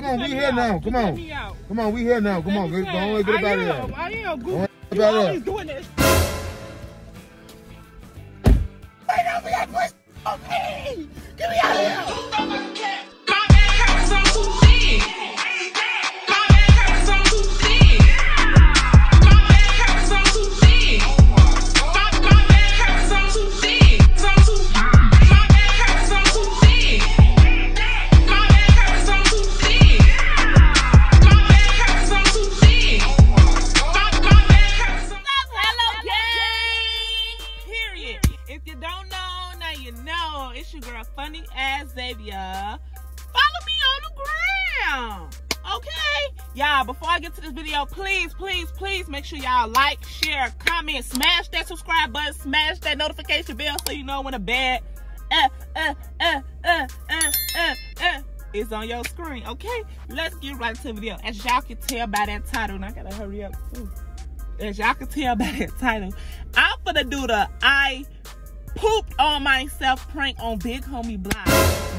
come on, we here now. Come on. Come on, we here now. Come on, get, go on, get up out of here. I am. Go Good. on, You get out of always here. doing this. You know. It's your girl, funny ass Zavia. Follow me on the ground. Okay? Y'all, before I get to this video, please, please, please make sure y'all like, share, comment, smash that subscribe button, smash that notification bell so you know when a bad uh, uh, uh, uh, uh, uh, uh, is on your screen. Okay? Let's get right to the video. As y'all can tell by that title, and I gotta hurry up. Ooh as y'all can tell by that title, I'm gonna do the I pooped on myself prank on Big Homie Block.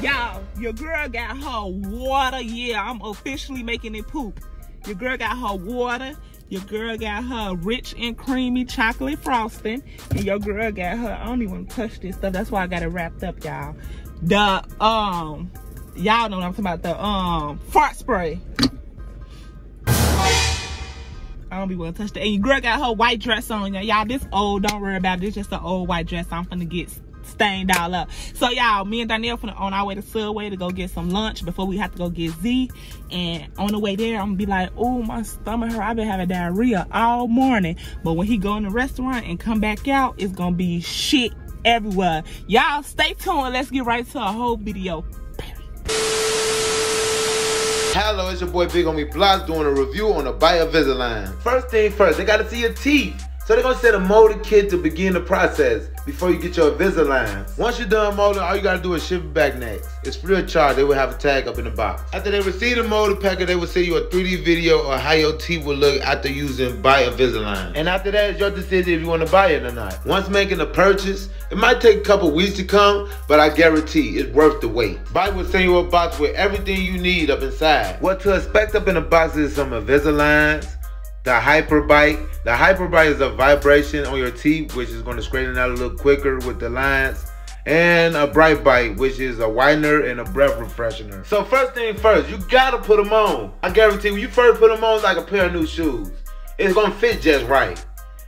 Y'all, your girl got her water. Yeah, I'm officially making it poop. Your girl got her water. Your girl got her rich and creamy chocolate frosting. And your girl got her, I don't even touch this stuff. That's why I got it wrapped up, y'all. The, um, y'all know what I'm talking about. The, um, fart spray. I don't be want to touch that. And your girl got her white dress on, y'all. Y'all, this old, don't worry about it. It's just an old white dress. I'm finna get stained all up. So, y'all, me and Danielle finna on our way to Subway to go get some lunch before we have to go get Z. And on the way there, I'm gonna be like, oh, my stomach hurt. I've been having diarrhea all morning. But when he go in the restaurant and come back out, it's gonna be shit everywhere. Y'all, stay tuned. Let's get right to a whole video. Hello, it's your boy Big Homie Blocks doing a review on the Byte Invisalign. First thing first, they gotta see your teeth. So they're gonna set a molded kit to begin the process before you get your Invisalign. Once you're done molding, all you gotta do is ship it back next. It's free of charge, they will have a tag up in the box. After they receive the molded packet, they will send you a 3D video of how your teeth will look after using Byte Invisalign. And after that, it's your decision if you wanna buy it or not. Once making the purchase, it might take a couple weeks to come, but I guarantee it's worth the wait. Byte will send you a box with everything you need up inside. What to expect up in the box is some Invisaligns, the HyperByte. The HyperByte is a vibration on your teeth, which is going to straighten out a little quicker with the lines. And a BrightByte, which is a whitener and a breath refreshener. So first thing first, you gotta put them on. I guarantee when you first put them on, it's like a pair of new shoes. It's gonna fit just right.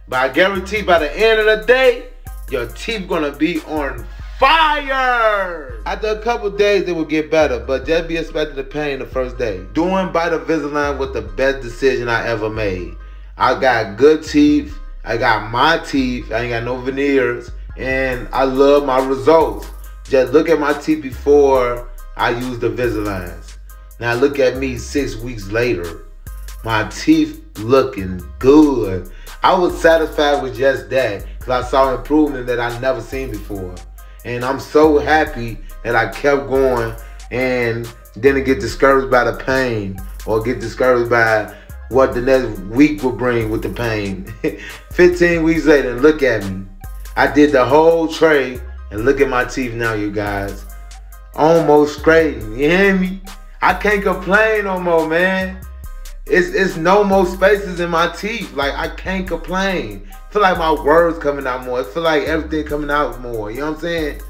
But I guarantee by the end of the day, your teeth gonna be on fire. After a couple days, it will get better, but just be expecting the pain the first day. Doing Byte Invisalign was the best decision I ever made. I got good teeth. I got my teeth. I ain't got no veneers, and I love my results. Just look at my teeth before I used the Invisaligns. Now look at me six weeks later. My teeth looking good. I was satisfied with just that because I saw improvement that I never seen before. And I'm so happy that I kept going and didn't get discouraged by the pain or get discouraged by what the next week will bring with the pain. 15 weeks later, look at me. I did the whole tray and look at my teeth now, you guys. Almost straight. You hear me? I can't complain no more, man. It's it's no more spaces in my teeth. Like I can't complain. feel like my words coming out more. I feel like everything coming out more. You know what I'm saying?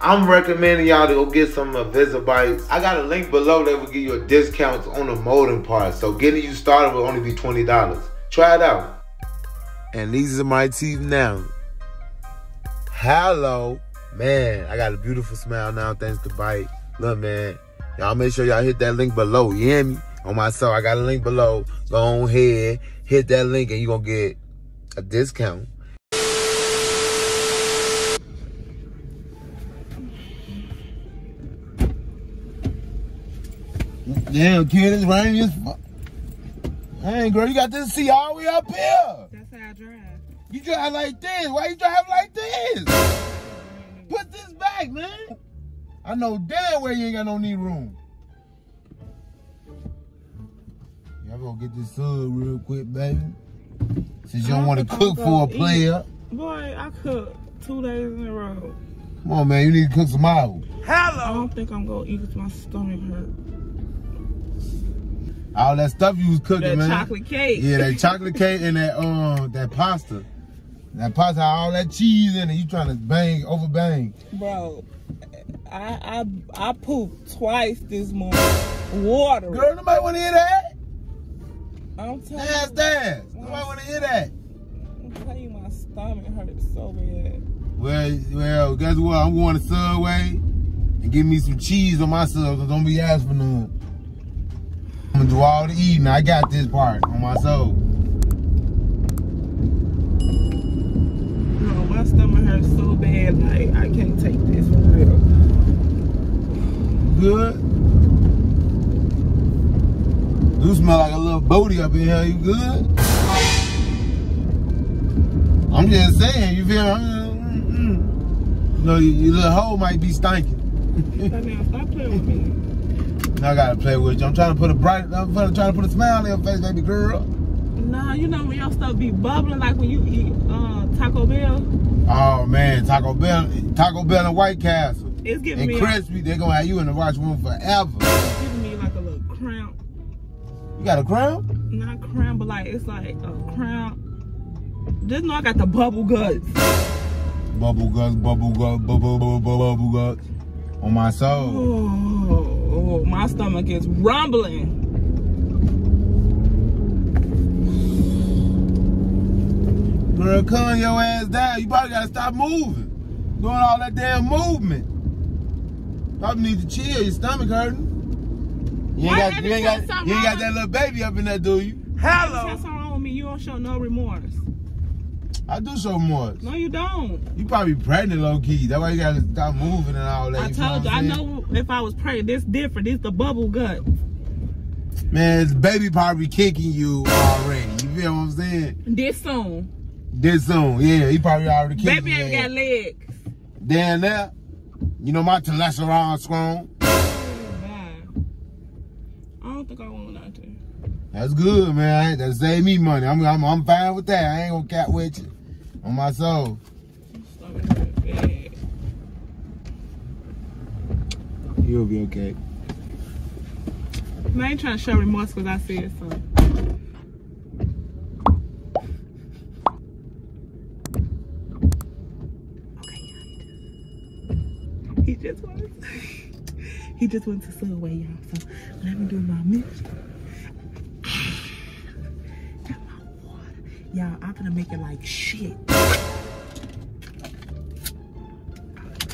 I'm recommending y'all to go get some of Invisibites. I got a link below that will give you a discount on the molding part. So getting you started will only be $20. Try it out. And these are my teeth now. Hello. Man, I got a beautiful smile now thanks to Byte. Look, man. Y'all make sure y'all hit that link below. You hear me? On my site, I got a link below. Go on ahead, hit that link, and you're going to get a discount. Damn, kid, it's raining as fuck. Hey, girl, you got this sea all the way up here. That's how I drive. You drive like this. Why you drive like this? Put this back, man. I know damn well you ain't got no knee room. Y'all gonna get this sub real quick, baby. Since you don't want to cook for a player. Boy, I cooked two days in a row. Come on, man. You need to cook some out. Hello. I don't think I'm gonna eat eat 'cause my stomach hurt. All that stuff you was cooking, That man. chocolate cake. Yeah, that chocolate cake and that um that pasta. That pasta, all that cheese in it. You trying to bang over bang. Bro, I I I pooped twice this morning. Water. Girl, nobody want to hear that. I'm telling you, dance. Nobody want to hear that. I'm telling you, my stomach hurts so bad. Well, well, guess what? I'm going to Subway and give me some cheese on myself. So don't be asking for none. I'm gonna do all the eating. I got this part on my soul. No, my stomach hurts so bad. Like I can't take this for real. Good. You smell like a little booty up in here. You good? I'm just saying. You feel? Mm-mm. You know, your, your little hole might be stinking. Goddamn, stop playing with me. I gotta play with you. I'm trying to put a bright. I'm trying to put a smile on your face, baby girl. Nah, you know when your stuff be bubbling like when you eat uh, Taco Bell. Oh man, Taco Bell, Taco Bell and White Castle It's giving and me crispy. They're gonna have you in the washroom forever. You got a crown? Not cramp, but like it's like a cramp. Just know I got the bubble guts. Bubble guts, bubble guts, bubble bubble bubble guts on my soul. Oh, oh, my stomach is rumbling. Girl, calm your ass down. You probably gotta stop moving. Doing all that damn movement. Probably need to chill. Your stomach hurting. You ain't got, you ain't got, you ain't got that little baby up in there, do you? There's something wrong with me. You don't show no remorse. I do so much. No, you don't. You probably pregnant, low key. That's why you gotta stop moving and all that. I you told what you. I I'm know if I was pregnant, this different. This the bubble gut. Man, this baby probably kicking you already. You feel what I'm saying? This soon. This soon, yeah, he probably already kicking Baby ain't got legs. Down there, you know my cholesterol strong. Think I want nothing. That's good, man. That save me money. I'm, I'm, I'm fine with that. I ain't gonna cat with you on my soul. Stomach hurt bad. You'll be okay. I ain't trying to show remorse because I said so. Okay, He just. He just went to Subway, y'all. So let me do my mission. Got my water. Y'all, I'm gonna make it like shit.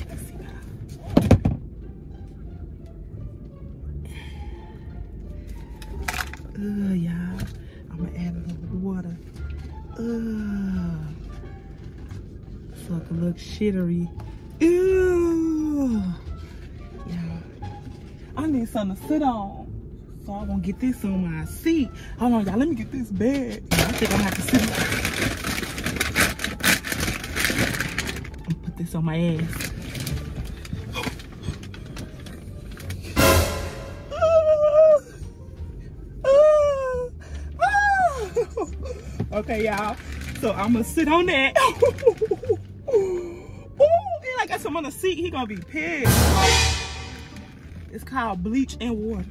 Let's y'all. I'm gonna add a little water. Uh, can look shittery. Ew. I need something to sit on. So I'm gonna get this on my seat. Hold on, y'all. Let me get this bed. I think I'm gonna have to sit. I'm put this on my ass. okay, y'all. So I'm gonna sit on that. Ooh, and I got some on the seat. He gonna be pissed. It's called bleach and water.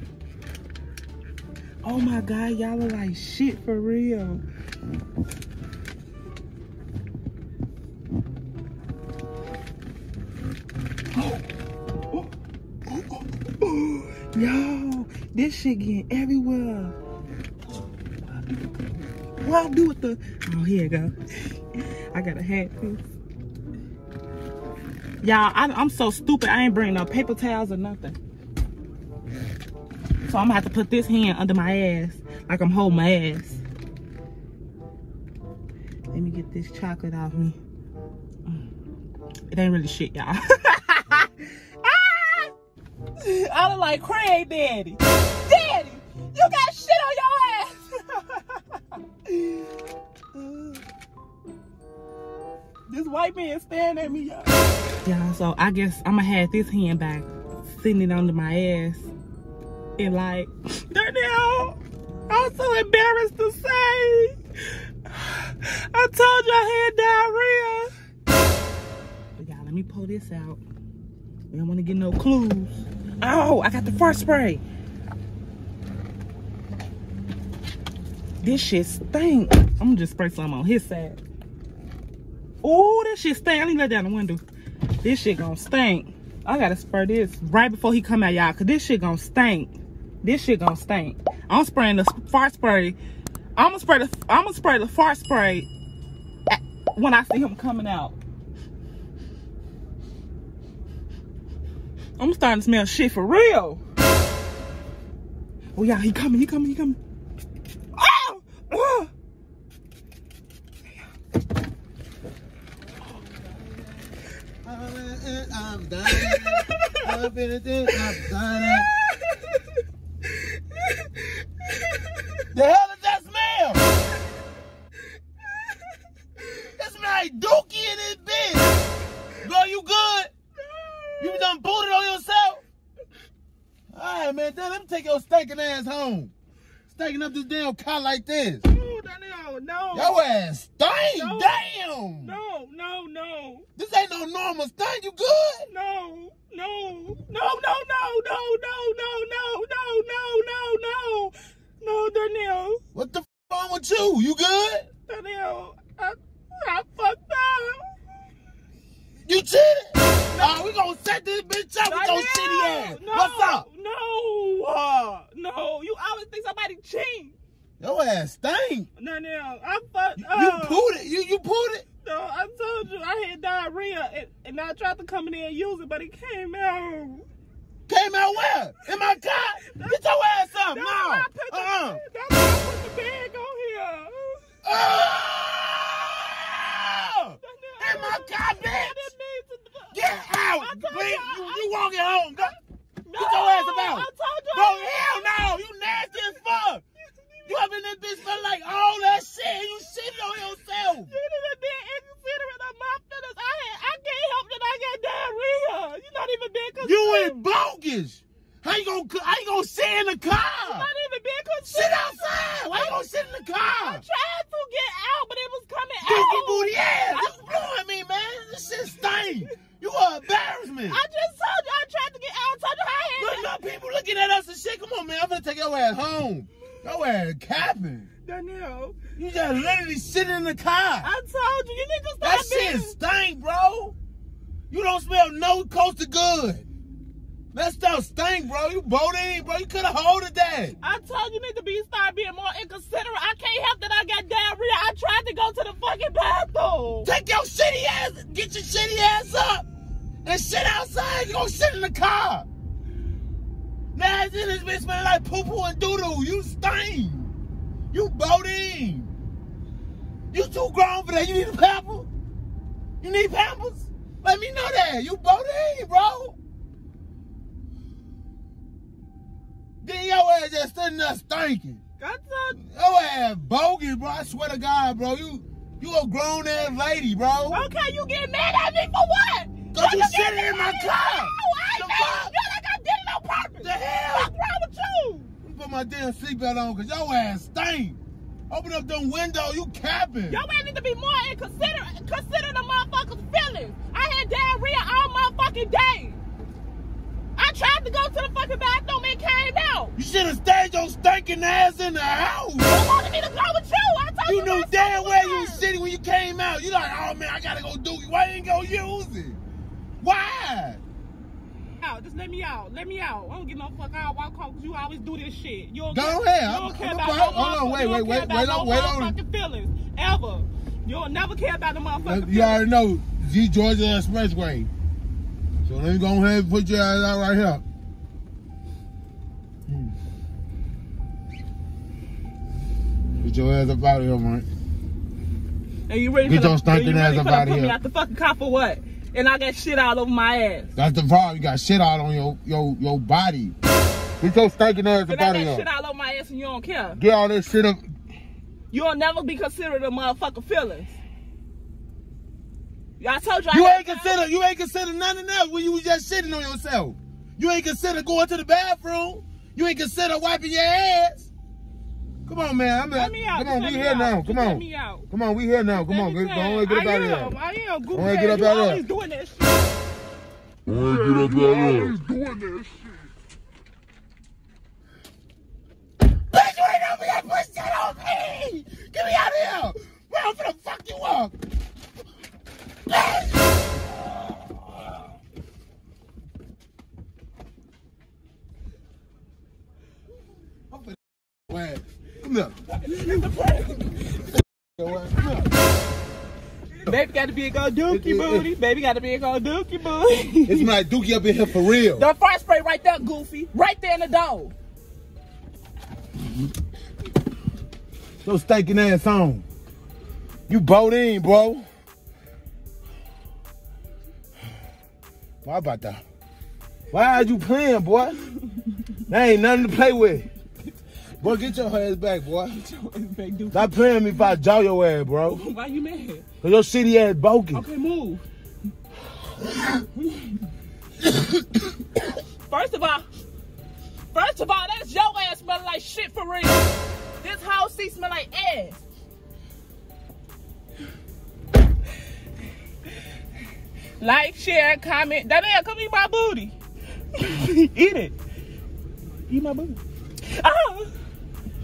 Oh my god, y'all are like shit for real. Yo, this shit getting everywhere. What I do with the? Oh, here it go. I got a hat. Y'all, I'm so stupid. I ain't bringing no paper towels or nothing. So I'm gonna have to put this hand under my ass, like I'm holding my ass. Let me get this chocolate off me. Mm. It ain't really shit, y'all. I look like Craig Daddy. Daddy, you got shit on your ass. this white man staring at me, y'all. Yeah, so I guess I'm gonna have this hand back, sitting it under my ass. And like, Darnell, I'm so embarrassed to say. I told you I had diarrhea. Y'all, let me pull this out. We don't want to get no clues. Oh, I got the first spray. This shit stink. I'm gonna just spray some on his side. Oh, this shit stink. I to let down the window. This shit gonna stink. I gotta spray this right before he come out, y'all, cause this shit gonna stink. This shit gonna stink. I'm spraying the fart spray. I'm gonna spray the. I'm gonna spray the fart spray when I see him coming out. I'm starting to smell shit for real. Oh yeah, he coming. He coming. He coming. Oh! Oh! I'm. I'm this damn car like this. Ooh, no, no, Your ass stink. No. Damn. no, no, no, This ain't no normal stink. You good? no, no, no, no, no, no, no, no, no, no, no, no, no, no, Danielle, What the f- wrong with you? You good? In my bitch. didn't mean to do- Get out. Please. you, You, walking home. Go. No, Get your ass about. I told you. Bro, hell no. You nasty as fuck. You up in this bitch smell like all that shit and you shitted on yourself. You didn't be inconsiderate of my feelings. I had, I can't help that I got diarrhea. You're not even being considerate. You ain't bogus. How you gonna how you gonna sit in the car? not even being Sit outside. Why you gonna sit in the car? I tried to get out, but it was coming Dookie out. booty ass. You blowing me, man. This shit stink. You are embarrassment. I just told you I tried to get out. I told you I had Look, look, people looking at us and shit. Come on, man. I'm gonna take your ass home. Your ass capping. Danielle, You just literally sitting in the car. I told you you need to stop That being. shit stink, bro. You don't smell no coastal good. That stuff stink, bro. You Bodine, bro. You could have holded that. I told you need to be start being more inconsiderate. I can't help that I got diarrhea. I tried to go to the fucking bathroom. Take your shitty ass, get your shitty ass up, and sit outside. You gonna sit in the car. Now it's in this bitch smelling like poo poo and doo doo. You stink. You Bodine. You too grown for that. You need a pamper? You need pampers? Let me know that. You Bodine, bro. Sitting there stinking. Told you. Your ass bogus, bro. I swear to God, bro. You you a grown ass lady, bro. Okay, you get mad at me for what? Cause you get sitting in my mad at me? car. No, I ain't mad. fuck? You're like I did it on purpose. The hell? What's wrong with you? Let me put my damn seatbelt on because your ass stink. Open up them window, you capping. Your man need to be more inconsiderate. Consider the motherfucker's feelings. I had diarrhea all motherfucking day. I tried to go to the fucking bathroom and came out. You should have stayed your stinking ass in the house. Who wanted me to go with you? I told you. You knew damn well you was shitty when you came out. You like, oh man, I gotta go do it. Why you ain't gonna use it? Why? out. Just let me out. Let me out. I don't give no fuck. I'll walk home because you always do this shit. You don't Go care, ahead. You I'm- don't care I'm about no hold on, motherfucker- wait, wait, wait, wait no wait on. motherfucking feelings. Ever. You'll never care about the motherfucking You already know G Georgia Expressway. So let me go ahead and put your ass out right here. Get your ass up out of here, man. And you ready Get for your stinking ass up put me here. out the fucking cop for what? And I got shit all over my ass. That's the problem. You got shit all on your your your body. Get your stinking ass up I out got of shit here. all over my ass and you don't care. Get all this shit up. You'll never be considered a motherfucking feelings. I told you I You ain't consider you ain't consider nothing else when you was just sitting on yourself. You ain't consider going to the bathroom. You ain't consider wiping your ass. Come on, man. I'm Let me out. Come on, we here out. now. Come on. Come on, we here now. Come on, me get, tell go on, get up I out of am. here. I am. Goofy Go ahead, get up out of always here. doing this. shit. Go ahead, get up out of here. doing that got to be a go dookie It- it- booty. Baby got to be a dookie booty. It's my dookie up in here for real. the fire spray right there, Goofy. Right there in the door. So stinking ass on. You bought in, bro. Why about that? Why are you playing, boy? That ain't nothing to play with. Boy, get your ass back, boy. Stop playing me if I jaw your ass, bro. Why you mad? Cause your city ass bogus. Okay, move. first of all, first of all, that's your ass smelling like shit for real. This house seat smell like ass. Like, share, comment. That Danielle, come eat my booty. eat it. Eat my booty. Oh,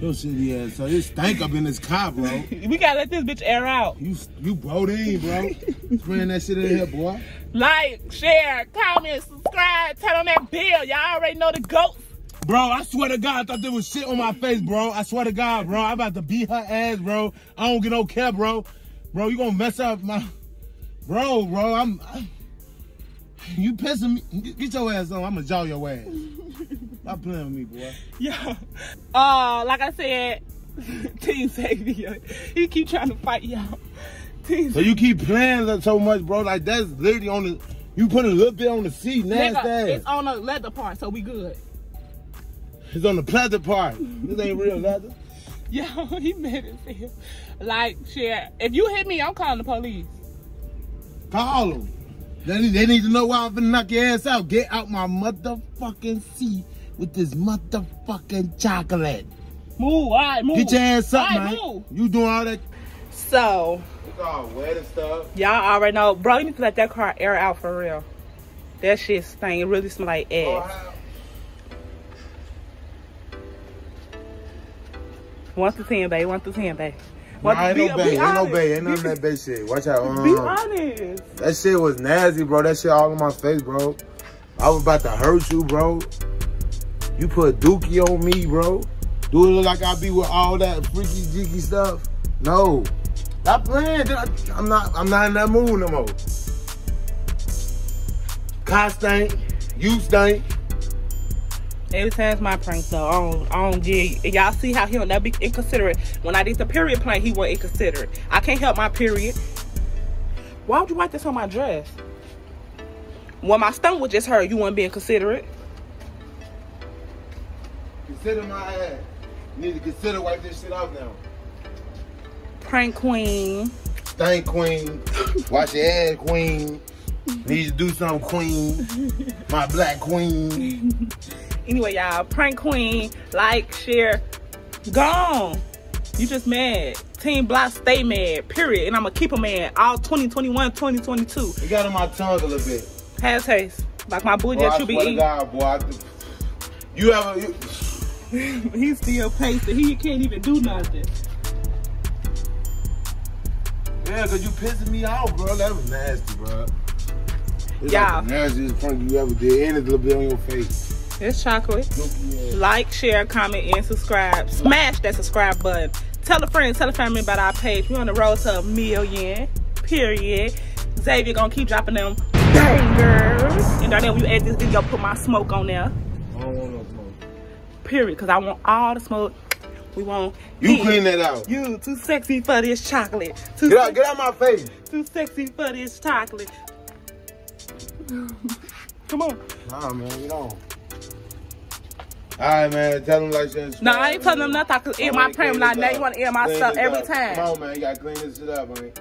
Your shitty ass. So it stank up in this car, bro. we gotta let this bitch air out. You you brought in, bro. Spraying that shit in here, boy. Like, share, comment, subscribe, turn on that bell. Y'all already know the goats. Bro, I swear to God, I thought there was shit on my face, bro. I swear to God, bro. I'm about to beat her ass, bro. I don't get no care, bro. Bro, you gonna mess up my. Bro, bro, I'm. I... You pissing me. Get- Get your ass on. I'm gonna jaw your ass. Stop playing with me, boy. Yeah. Uh, like I said, Team Zavia, he keep trying to fight y'all. Team So you keep playing that so much, bro. Like, that's literally on the. You put a little bit on the seat, nasty Nigga, it's on the leather part, so we good. It's on the pleather part. This ain't real leather. Yo, he mad it hell. Like, shit. If you hit me, I'm calling the police. Call them. They need, they need to know why I'm finna knock your ass out. Get out my motherfucking seat with this motherfucking chocolate. Move, all right, move. Get your ass up, All right, man. move. You doing all that? So, It's all wet and stuff. y'all already know. Bro, you need to let that car air out for real. That shit stink. It really smell like Oh, ass. One to ten, babe. One to ten, babe. One Nah, ain't be- no be bay. Ain't no honest. bay. Ain't none of that bay shit. Watch out. Be Um, honest. that shit was nasty, bro. That shit all in my face, bro. I was about to hurt you, bro. You put dookie on me, bro. Do it look like I be with all that freaky deaky stuff? No. Stop playing. I'm not I'm not in that mood no more. Car stink. You stink. Every time it's my prank though, I don't, I don't get. Y'all see how he don't never be inconsiderate. When I did the period plan, he wasn't inconsiderate. I can't help my period. Why would you write this on my dress? When my stomach was just hurt, you weren't being considerate. Consider my ass. You need to consider wipe this shit off now. Prank queen. Stank queen. Wash your ass, queen. Need to do something, queen. My black queen. Anyway, y'all, prank queen. Like, share, gone. You just mad. Team Block stay mad. Period. And I'm gonna keep a mad all 2021, 2022. You got on my tongue a little bit. Has taste like my booty Boy, that I you be eating. God, boy. I, you ever? You, He's still pacing. He can't even do nothing. yeah, cause you pissing me off, bro. That was nasty, bro. It's Yeah. like the nastiest prank you ever did, and it's a little bit on your face. It's chocolate. Like, share, comment, and subscribe. Smash that subscribe button. Tell a friend, tell a family about our page. We're on the road to a million. Period. Zavia gonna keep dropping them bangers. And Darnell, when you edit this video, put my smoke on there. Period. Cause I want all the smoke. We want You clean that out. You too sexy for this chocolate. Too, Get out, get out my face. too sexy for this chocolate. Come on. Nah, man, you don't. All right, man. Tell them like that. No, I ain't telling them nothing. I could eat my like now. You want to eat my Clean stuff every up. time. Come on, man. You gotta clean this shit up, man.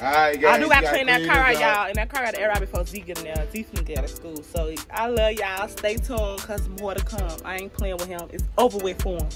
All right, guys. I do gotta clean that car out, y'all. And that car got to air out before Z get in there. Z finna get out of school. So I love y'all. Stay tuned, cause more to come. I ain't playing with him. It's over with for him.